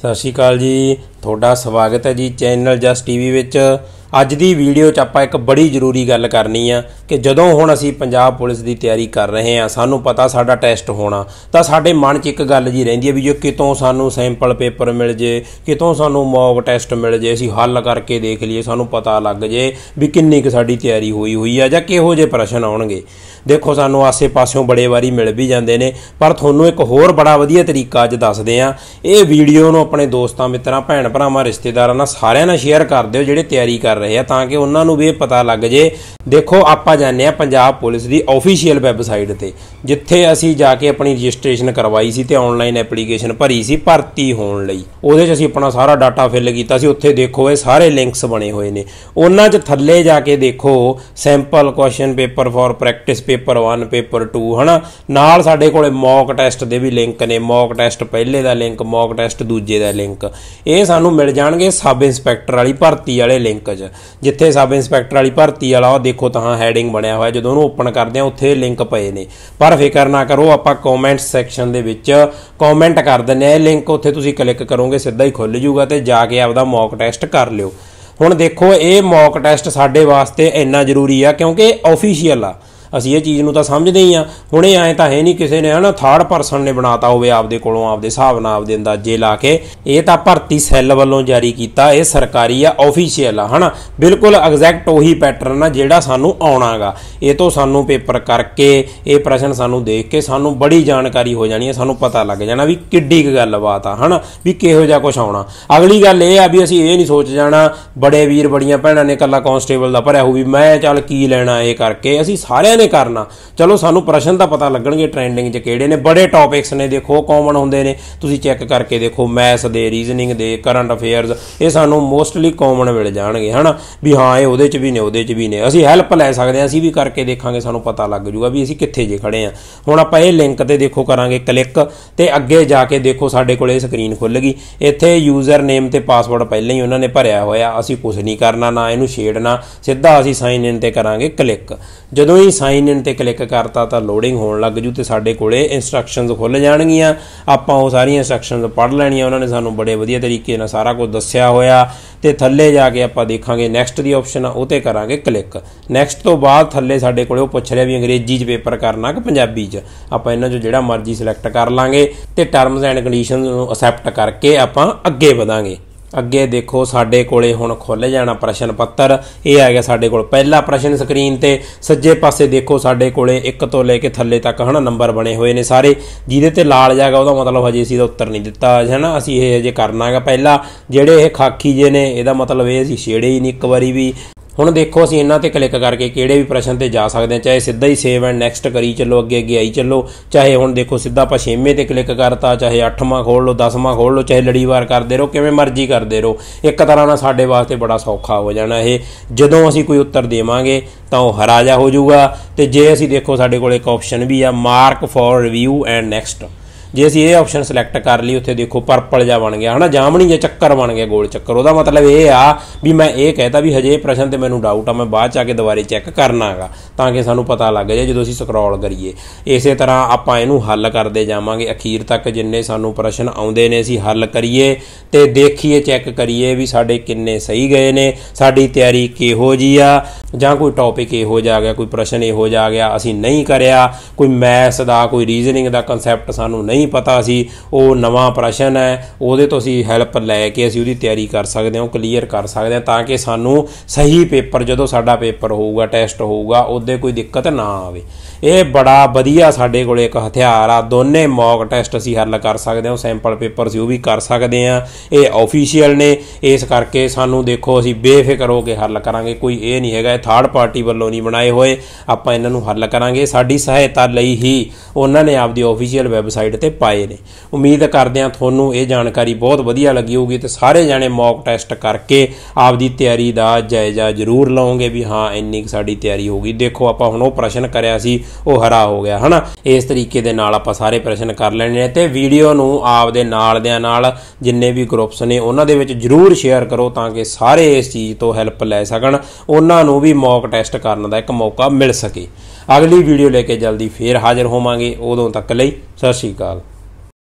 ਸਤਿ ਸ਼੍ਰੀ ਅਕਾਲ ਜੀ। ਤੁਹਾਡਾ ਸਵਾਗਤ ਹੈ ਜੀ ਚੈਨਲ ਜਸ ਟੀਵੀ ਵਿੱਚ। ਅੱਜ ਦੀ ਵੀਡੀਓ 'ਚ ਆਪਾਂ ਇੱਕ ਬੜੀ ਜ਼ਰੂਰੀ ਗੱਲ ਕਰਨੀ ਆ ਕਿ ਜਦੋਂ ਹੁਣ ਅਸੀਂ ਪੰਜਾਬ ਪੁਲਿਸ ਦੀ ਤਿਆਰੀ ਕਰ ਰਹੇ ਆ, ਸਾਨੂੰ ਪਤਾ ਸਾਡਾ ਟੈਸਟ ਹੋਣਾ, ਤਾਂ ਸਾਡੇ ਮਨ 'ਚ ਇੱਕ ਗੱਲ ਜੀ ਰਹਿੰਦੀ ਹੈ ਵੀ ਜੇ ਕਿਤੋਂ ਸਾਨੂੰ ਸੈਂਪਲ ਪੇਪਰ ਮਿਲ ਜੇ, ਕਿਤੋਂ ਸਾਨੂੰ ਮੌਕ ਟੈਸਟ ਮਿਲ ਜੇ, ਅਸੀਂ ਹੱਲ ਕਰਕੇ ਦੇਖ ਲਈਏ, ਸਾਨੂੰ ਪਤਾ ਲੱਗ ਜੇ ਵੀ ਕਿੰਨੀ ਕੁ ਸਾਡੀ ਤਿਆਰੀ ਹੋਈ ਹੋਈ ਆ ਜਾਂ ਕਿਹੋ ਜਿਹੇ ਪ੍ਰਸ਼ਨ ਆਉਣਗੇ। ਦੇਖੋ, ਸਾਨੂੰ ਆਸੇ-ਪਾਸਿਓਂ ਬੜੇ ਵਾਰੀ ਮਿਲ ਵੀ ਜਾਂਦੇ ਨੇ, ਪਰ ਤੁਹਾਨੂੰ ਇੱਕ ਹੋਰ ਬੜਾ ਵਧੀਆ ਤਰੀਕਾ ਅੱਜ ਦੱਸਦੇ ਆ। ਇਹ ਵੀਡੀਓ ਨੂੰ ਆਪਣੇ ਦੋਸਤਾਂ, ਮਿੱਤਰਾਂ ਭੈਣ ਭਰਾਵਾਂ ਰਿਸ਼ਤੇਦਾਰਾਂ ਨਾਲ ਸਾਰਿਆਂ ਨਾਲ ਸ਼ੇਅਰ ਕਰ ਦਿਓ ਜਿਹੜੇ ਤਿਆਰੀ ਕਰ ਰਹੇ ਆ ਤਾਂ ਕਿ ਉਹਨਾਂ ਨੂੰ ਵੀ ਇਹ ਪਤਾ ਲੱਗ ਜੇ। ਦੇਖੋ, ਆਪਾਂ ਜਾਣਦੇ ਆ ਪੰਜਾਬ ਪੁਲਿਸ ਦੀ ਆਫੀਸ਼ੀਅਲ ਵੈਬਸਾਈਟ ਤੇ, ਜਿੱਥੇ ਅਸੀਂ ਜਾ ਕੇ ਆਪਣੀ ਰਜਿਸਟ੍ਰੇਸ਼ਨ ਕਰਵਾਈ ਸੀ ਤੇ ਆਨਲਾਈਨ ਐਪਲੀਕੇਸ਼ਨ ਭਰੀ ਸੀ ਭਰਤੀ ਹੋਣ ਲਈ। ਉਹਦੇ 'ਚ ਅਸੀਂ ਆਪਣਾ ਸਾਰਾ ਡਾਟਾ ਫਿਲ ਕੀਤਾ ਸੀ। ਉੱਥੇ ਦੇਖੋ, ਇਹ ਸਾਰੇ ਲਿੰਕਸ ਬਣੇ ਹੋਏ ਨੇ। ਉਹਨਾਂ 'ਚ ਥੱਲੇ ਜਾ ਕੇ ਦੇਖੋ sample question paper for practice paper 1 paper 2 ਹਨਾ? ਨਾਲ ਸਾਡੇ ਕੋਲੇ ਮੌਕ ਟੈਸਟ ਦੇ ਵੀ ਲਿੰਕ ਨੇ। ਮੌਕ ਟੈਸਟ ਪਹਿਲੇ ਦਾ ਲਿੰਕ ਮੌਕ ਟੈਸਟ ਦੂਜੇ ਦਾ ਲਿੰਕ ਇਹ ਸਾਨੂੰ ਮਿਲ ਜਾਣਗੇ ਸਬ ਇੰਸਪੈਕਟਰ ਵਾਲੀ ਭਰਤੀ ਵਾਲੇ ਲਿੰਕ 'ਚ। ਜਿੱਥੇ ਸਬ ਇੰਸਪੈਕਟਰ ਵਾਲੀ ਭਰਤੀ ਵਾਲਾ, ਉਹ ਦੇਖੋ ਤਾਂ ਹੈਡਿੰਗ ਬਣਿਆ ਹੋਇਆ, ਜਦੋਂ ਉਹਨੂੰ ਓਪਨ ਕਰਦੇ ਆ, ਉੱਥੇ ਲਿੰਕ ਪਏ ਨੇ। ਪਰ ਫਿਕਰ ਨਾ ਕਰੋ, ਆਪਾਂ ਕਮੈਂਟ ਸੈਕਸ਼ਨ ਦੇ ਵਿੱਚ ਕਮੈਂਟ ਕਰ ਦਿੰਨੇ ਆ, ਇਹ ਲਿੰਕ ਉੱਥੇ ਤੁਸੀਂ ਕਲਿੱਕ ਕਰੋਗੇ, ਸਿੱਧਾ ਹੀ ਖੁੱਲ ਜਾਊਗਾ ਤੇ ਜਾ ਕੇ ਆਪਦਾ ਮੌਕ ਟੈਸਟ ਕਰ ਲਿਓ। ਹੁਣ ਦੇਖੋ, ਇਹ ਮੌਕ ਟੈਸਟ ਸਾਡੇ ਵਾਸਤੇ ਇੰਨਾ ਜ਼ਰੂਰੀ ਆ, ਕਿਉਂਕਿ ਇਹ ਆਫੀਸ਼ੀਅਲ ਆ। ਅਸੀਂ ਇਹ ਚੀਜ਼ ਨੂੰ ਤਾਂ ਸਮਝਦੇ ਹੀ ਆ ਹੁਣ ਇਹ ਐ ਤਾਂ ਹੈ ਨਹੀਂ ਕਿਸੇ ਨੇ ਹਨਾ ਥਰਡ ਪਰਸਨ ਨੇ ਬਣਾਤਾ ਹੋਵੇ ਆਪਦੇ ਕੋਲੋਂ, ਆਪਦੇ ਹਿਸਾਬ ਨਾਲ, ਆਪਦੇ ਅੰਦਾਜ਼ੇ ਲਾ ਕੇ। ਇਹ ਤਾਂ ਭਰਤੀ ਸੈੱਲ ਵੱਲੋਂ ਜਾਰੀ ਕੀਤਾ, ਇਹ ਸਰਕਾਰੀ ਆ ਆਫੀਸ਼ੀਅਲ ਆ, ਹਨਾ। ਬਿਲਕੁਲ ਐਗਜ਼ੈਕਟ ਉਹੀ ਪੈਟਰਨ ਆ ਜਿਹੜਾ ਸਾਨੂੰ ਆਉਣਾਗਾ। ਇਹ ਤੋਂ ਸਾਨੂੰ ਪੇਪਰ ਕਰਕੇ, ਇਹ ਪ੍ਰਸ਼ਨ ਸਾਨੂੰ ਦੇਖ ਕੇ ਸਾਨੂੰ ਬੜੀ ਜਾਣਕਾਰੀ ਹੋ ਜਾਣੀ ਹੈ ਸਾਨੂੰ ਪਤਾ ਲੱਗ ਜਾਣਾ ਵੀ ਕਿੱਡੀ ਕੁ ਗੱਲਬਾਤ ਆ, ਹਨਾ। ਵੀ ਕਿਹੋ ਜਿਹਾ ਕੁਝ ਆਉਣਾ। ਅਗਲੀ ਗੱਲ ਇਹ ਆ ਵੀ ਅਸੀਂ ਇਹ ਨਹੀਂ ਸੋਚ ਜਾਣਾ, ਬੜੇ ਵੀਰ, ਬੜੀਆਂ ਭੈਣਾਂ ਨੇ ਕੱਲਾ ਕਾਂਸਟੇਬਲ ਦਾ ਭਰਿਆ ਹੋਊ ਵੀ ਮੈਂ ਚੱਲ ਕੀ ਲੈਣਾ ਇਹ ਕਰਕੇ। ਅਸੀਂ ਸਾਰਿਆਂ ਨੇ ਕਰਨਾ। ਚਲੋ, ਸਾਨੂੰ ਪ੍ਰਸ਼ਨ ਤਾਂ ਪਤਾ ਲੱਗਣਗੇ ਟ੍ਰੈਂਡਿੰਗ 'ਚ ਕਿਹੜੇ ਨੇ। ਬੜੇ ਟੌਪਿਕਸ ਨੇ, ਦੇਖੋ ਕਾਮਨ ਹੁੰਦੇ ਨੇ। ਤੁਸੀਂ ਚੈੱਕ ਕਰਕੇ ਦੇਖੋ ਮੈਥ ਦੇ ਰੀਜ਼ਨਿੰਗ ਦੇ ਕਰੰਟ ਅਫੇਅਰਸ ਇਹ ਸਾਨੂੰ ਮੋਸਟਲੀ ਕਾਮਨ ਮਿਲ ਜਾਣਗੇ, ਹਨਾ? ਵੀ ਹਾਂ, ਇਹ ਉਹਦੇ 'ਚ ਵੀ ਨੇ, ਉਹਦੇ 'ਚ ਵੀ ਨੇ। ਅਸੀਂ ਹੈਲਪ ਲੈ ਸਕਦੇ ਹਾਂ, ਅਸੀਂ ਵੀ ਕਰਕੇ ਦੇਖਾਂਗੇ, ਸਾਨੂੰ ਪਤਾ ਲੱਗ ਜੂਗਾ ਵੀ ਅਸੀਂ ਕਿੱਥੇ ਜੇ ਖੜੇ ਆ ਹੁਣ ਆਪਾਂ ਇਹ ਲਿੰਕ ਤੇ ਦੇਖੋ ਕਰਾਂਗੇ ਕਲਿੱਕ ਤੇ ਅੱਗੇ ਜਾ ਕੇ ਦੇਖੋ, ਸਾਡੇ ਕੋਲ ਇਹ ਸਕਰੀਨ ਖੁੱਲ ਗਈ। ਇੱਥੇ ਯੂਜ਼ਰ ਨੇਮ ਤੇ ਪਾਸਵਰਡ ਪਹਿਲਾਂ ਹੀ ਉਹਨਾਂ ਨੇ ਭਰਿਆ ਹੋਇਆ। ਅਸੀਂ ਕੁਝ ਨਹੀਂ ਕਰਨਾ, ਨਾ ਇਹਨੂੰ ਛੇੜਨਾ। ਸਿੱਧਾ ਅਸੀਂ ਸਾਈਨ ਇਨ ਤੇ ਕਰਾਂਗੇ ਕਲਿੱਕ ਜਦੋਂ ਹੀ ਸਾਈਨ ਇਨ ਤੇ ਕਲਿੱਕ ਕਰਤਾ ਤਾਂ ਲੋਡਿੰਗ ਹੋਣ ਲੱਗ ਜੂ ਤੇ ਸਾਡੇ ਕੋਲੇ ਇਨਸਟਰਕਸ਼ਨਸ ਖੁੱਲ ਜਾਣਗੀਆਂ। ਆਪਾਂ ਉਹ ਸਾਰੀਆਂ ਇਨਸਟਰਕਸ਼ਨਸ ਪੜ੍ਹ ਲੈਣੀਆਂ, ਉਹਨਾਂ ਨੇ ਸਾਨੂੰ ਬੜੇ ਵਧੀਆ ਤਰੀਕੇ ਨਾਲ ਸਾਰਾ ਕੁਝ ਦੱਸਿਆ ਹੋਇਆ। ਤੇ ਥੱਲੇ ਜਾ ਕੇ ਆਪਾਂ ਦੇਖਾਂਗੇ ਨੈਕਸਟ ਦੀ ਆਪਸ਼ਨ ਆ, ਉਹ ਤੇ ਕਰਾਂਗੇ ਕਲਿੱਕ ਨੈਕਸਟ ਤੋਂ ਬਾਅਦ ਥੱਲੇ ਸਾਡੇ ਕੋਲੇ ਉਹ ਪੁੱਛ ਰਿਹਾ ਵੀ ਅੰਗਰੇਜ਼ੀ 'ਚ ਪੇਪਰ ਕਰਨਾ ਕਿ ਪੰਜਾਬੀ 'ਚ? ਆਪਾਂ ਇਹਨਾਂ 'ਚੋਂ ਜਿਹੜਾ ਮਰਜ਼ੀ ਸਿਲੈਕਟ ਕਰ ਲਾਂਗੇ ਤੇ ਟਰਮਸ ਐਂਡ ਕੰਡੀਸ਼ਨਸ ਨੂੰ ਅਸੈਪਟ ਕਰਕੇ ਆਪਾਂ ਅੱਗੇ ਵਧਾਂਗੇ। ਅੱਗੇ ਦੇਖੋ ਸਾਡੇ ਕੋਲੇ ਹੁਣ ਖੁੱਲ ਜਾਣਾ ਪ੍ਰਸ਼ਨ ਪੱਤਰ। ਇਹ ਆ ਗਿਆ ਸਾਡੇ ਕੋਲ ਪਹਿਲਾ ਪ੍ਰਸ਼ਨ ਸਕਰੀਨ ਤੇ। ਸੱਜੇ ਪਾਸੇ ਦੇਖੋ ਸਾਡੇ ਕੋਲੇ ਇੱਕ ਤੋਂ ਲੈ ਕੇ ਥੱਲੇ ਤੱਕ ਹਨਾ ਨੰਬਰ ਬਣੇ ਹੋਏ ਨੇ ਸਾਰੇ। ਜਿਹਦੇ ਤੇ ਲਾਲ ਜਾਗਾ ਉਹਦਾ ਮਤਲਬ ਹਜੇ ਅਸੀਂ ਦਾ ਉੱਤਰ ਨਹੀਂ ਦਿੱਤਾ ਹਨਾ। ਅਸੀਂ ਇਹ ਹਜੇ ਕਰਨਾ ਹੈਗਾ ਪਹਿਲਾ। ਜਿਹੜੇ ਇਹ ਖਾਕੀ ਜੇ ਨੇ, ਇਹਦਾ ਮਤਲਬ ਇਹ ਅਸੀਂ ਛੇੜੇ ਹੀ ਨਹੀਂ ਇੱਕ ਵਾਰੀ ਵੀ। ਹੁਣ ਦੇਖੋ ਅਸੀਂ ਇਹਨਾਂ ਤੇ ਕਲਿੱਕ ਕਰਕੇ ਕਿਹੜੇ ਵੀ ਪ੍ਰਸ਼ਨ ਤੇ ਜਾ ਸਕਦੇ ਹਾਂ, ਚਾਹੇ ਸਿੱਧਾ ਹੀ ਸੇਵ ਐਂਡ ਨੈਕਸਟ ਕਰੀ ਚੱਲੋ, ਅੱਗੇ ਅੱਗੇ ਆਈ ਚੱਲੋ, ਚਾਹੇ ਹੁਣ ਦੇਖੋ ਸਿੱਧਾ ਆਪਾਂ 6ਵੇਂ ਤੇ ਕਲਿੱਕ ਕਰਤਾ, ਚਾਹੇ 8ਵਾਂ ਖੋਲ ਲਓ 10ਵਾਂ ਖੋਲ ਲਓ, ਚਾਹੇ ਲੜੀਵਾਰ ਕਰਦੇ ਰਹੋ, ਕਿਵੇਂ ਮਰਜ਼ੀ ਕਰਦੇ ਰਹੋ, ਇੱਕ ਤਰ੍ਹਾਂ ਨਾਲ ਸਾਡੇ ਵਾਸਤੇ ਬੜਾ ਸੌਖਾ ਹੋ ਜਾਣਾ ਇਹ। ਜਦੋਂ ਅਸੀਂ ਕੋਈ ਉੱਤਰ ਦੇਵਾਂਗੇ, ਤਾਂ ਉਹ ਹਰਾ ਜਾ ਹੋ ਜਾਊਗਾ। ਤੇ ਜੇ ਅਸੀਂ ਦੇਖੋ ਸਾਡੇ ਕੋਲ ਇੱਕ ਆਪਸ਼ਨ ਵੀ ਆ mark for review and next ਜੇ ਅਸੀਂ ਇਹ ਆਪਸ਼ਨ ਸਿਲੈਕਟ ਕਰ ਲਈ, ਉੱਥੇ ਦੇਖੋ ਪਰਪਲ ਜਿਹਾ ਬਣ ਗਿਆ, ਹਨਾ? ਜਾਮਣੀ ਜਿਹਾ ਚੱਕਰ ਬਣ ਗਿਆ ਗੋਲ ਚੱਕਰ। ਉਹਦਾ ਮਤਲਬ ਇਹ ਆ ਵੀ ਮੈਂ ਇਹ ਕਹਿਤਾ ਵੀ ਹਜੇ ਪ੍ਰਸ਼ਨ ਤੇ ਮੈਨੂੰ ਡਾਊਟ ਆ, ਮੈਂ ਬਾਅਦ ਚ ਆ ਕੇ ਦੁਬਾਰੇ ਚੈੱਕ ਕਰਨਾ ਹੈਗਾ, ਤਾਂ ਕਿ ਸਾਨੂੰ ਪਤਾ ਲੱਗ ਜਾਏ ਜਦੋਂ ਅਸੀਂ ਸਕਰੋਲ ਕਰੀਏ। ਇਸੇ ਤਰ੍ਹਾਂ ਆਪਾਂ ਇਹਨੂੰ ਹੱਲ ਕਰਦੇ ਜਾਵਾਂਗੇ। ਅਖੀਰ ਤੱਕ ਜਿੰਨੇ ਸਾਨੂੰ ਪ੍ਰਸ਼ਨ ਆਉਂਦੇ ਨੇ, ਅਸੀਂ ਹੱਲ ਕਰੀਏ ਤੇ ਦੇਖੀਏ ਚੈੱਕ ਕਰੀਏ ਵੀ ਸਾਡੇ ਕਿੰਨੇ ਸਹੀ ਗਏ ਨੇ, ਸਾਡੀ ਤਿਆਰੀ ਕਿਹੋ ਜੀ ਆ, ਜਾਂ ਕੋਈ ਟੌਪਿਕ ਇਹੋ ਜਿਹਾ ਆ ਗਿਆ, ਕੋਈ ਪ੍ਰਸ਼ਨ ਇਹੋ ਜਿਹਾ ਆ ਗਿਆ, ਅਸੀਂ ਨਹੀਂ ਕਰਿਆ, ਕੋਈ ਮੈਥਸ ਦਾ, ਕੋਈ ਰੀਜ਼ਨਿੰਗ ਦਾ ਕਨਸੈਪਟ ਸਾਨੂੰ ਨਹੀਂ ਪਤਾ ਸੀ, ਉਹ ਨਵਾਂ ਪ੍ਰਸ਼ਨ ਹੈ, ਉਹਦੇ ਤੋਂ ਅਸੀਂ ਹੈਲਪ ਲੈ ਕੇ ਅਸੀਂ ਉਹਦੀ ਤਿਆਰੀ ਕਰ ਸਕਦੇ ਹਾਂ, ਉਹ ਕਲੀਅਰ ਕਰ ਸਕਦੇ ਹਾਂ, ਤਾਂ ਕਿ ਸਾਨੂੰ ਸਹੀ ਪੇਪਰ, ਜਦੋਂ ਸਾਡਾ ਪੇਪਰ ਹੋਊਗਾ ਟੈਸਟ ਹੋਊਗਾ, ਉਹਦੇ ਕੋਈ ਦਿੱਕਤ ਨਾ ਆਵੇ। ਇਹ ਬੜਾ ਵਧੀਆ ਸਾਡੇ ਕੋਲ ਇੱਕ ਹਥਿਆਰ ਆ, ਦੋਨੇ ਮੌਕ ਟੈਸਟ ਅਸੀਂ ਹੱਲ ਕਰ ਸਕਦੇ ਹਾਂ ਸੈਂਪਲ ਪੇਪਰ ਸੀ ਉਹ ਵੀ ਕਰ ਸਕਦੇ ਹਾਂ, ਇਹ ਆਫੀਸ਼ੀਅਲ ਨੇ, ਇਸ ਕਰਕੇ ਸਾਨੂੰ ਦੇਖੋ ਅਸੀਂ ਬੇਫਿਕਰ ਹੋ ਕੇ ਹੱਲ ਕਰਾਂਗੇ, ਕੋਈ ਇਹ ਨਹੀਂ ਹੈਗਾ, ਇਹ ਥਰਡ ਪਾਰਟੀ ਵੱਲੋਂ ਨਹੀਂ ਬਣਾਏ ਹੋਏ, ਆਪਾਂ ਇਹਨਾਂ ਨੂੰ ਹੱਲ ਕਰਾਂਗੇ, ਸਾਡੀ ਸਹਾਇਤਾ ਲਈ ਹੀ ਉਹਨਾਂ ਨੇ ਆਪਦੀ ਆਫੀਸ਼ੀਅਲ ਵੈਬਸਾਈਟ ਤੇ ਪਾਏ ਨੇ। ਉਮੀਦ ਕਰਦੇ ਹਾਂ ਤੁਹਾਨੂੰ ਇਹ ਜਾਣਕਾਰੀ ਬਹੁਤ ਵਧੀਆ ਲੱਗੀ ਹੋਊਗੀ ਤੇ ਸਾਰੇ ਜਾਣੇ ਮੌਕ ਟੈਸਟ ਕਰਕੇ ਆਪਦੀ ਤਿਆਰੀ ਦਾ ਜਾਇਜ਼ਾ ਜ਼ਰੂਰ ਲਓਗੇ ਵੀ ਹਾਂ, ਇੰਨੀ ਸਾਡੀ ਤਿਆਰੀ ਹੋ ਗਈ। ਦੇਖੋ, ਆਪਾਂ ਹੁਣ ਉਹ ਪ੍ਰਸ਼ਨ ਕਰਿਆ ਸੀ, ਉਹ ਹਰਾ ਹੋ ਗਿਆ, ਹਨਾ? ਇਸ ਤਰੀਕੇ ਦੇ ਨਾਲ ਆਪਾਂ ਸਾਰੇ ਪ੍ਰਸ਼ਨ ਕਰ ਲੈਣੇ ਨੇ ਤੇ ਵੀਡੀਓ ਨੂੰ ਆਪਦੇ ਨਾਲ ਦਿਆਂ ਨਾਲ ਜਿੰਨੇ ਵੀ ਗਰੁੱਪਸ ਨੇ, ਉਹਨਾਂ ਦੇ ਵਿੱਚ ਜਰੂਰ ਸ਼ੇਅਰ ਕਰੋ ਤਾਂ ਕਿ ਸਾਰੇ ਇਸ ਚੀਜ਼ ਤੋਂ ਹੈਲਪ ਲੈ ਸਕਣ। ਉਹਨਾਂ ਨੂੰ ਵੀ ਮੌਕ ਟੈਸਟ ਕਰਨ ਦਾ ਇੱਕ ਮੌਕਾ ਮਿਲ ਸਕੇ। ਅਗਲੀ ਵੀਡੀਓ ਲੈ ਕੇ ਜਲਦੀ ਫੇਰ ਹਾਜ਼ਰ ਹੋਵਾਂਗੇ। ਉਦੋਂ ਤੱਕ ਲਈ ਸਤਿ ਸ਼੍ਰੀ ਅਕਾਲ।